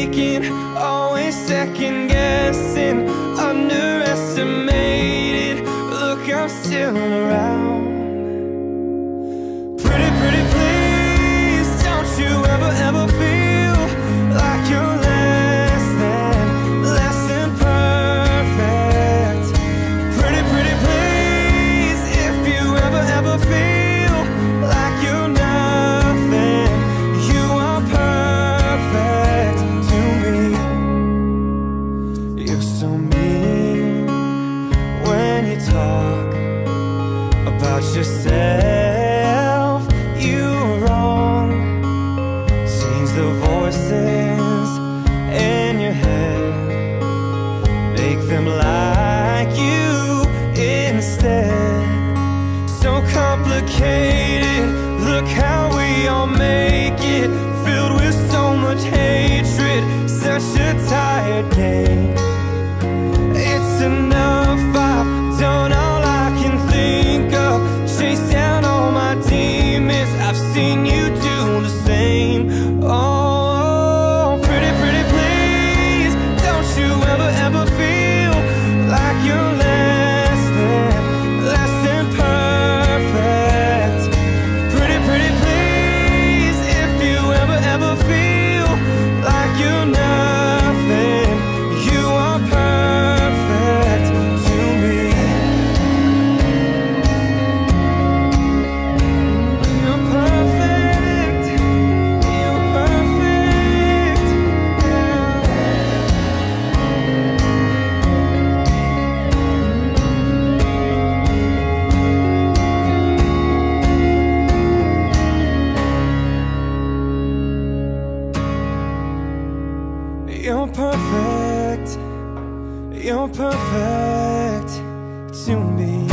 faking Always second guessing Underestimated. Look, I'm still seen you do the same. Oh, pretty, pretty please Don't you ever, ever feel like you're You're perfect, you're perfect to me.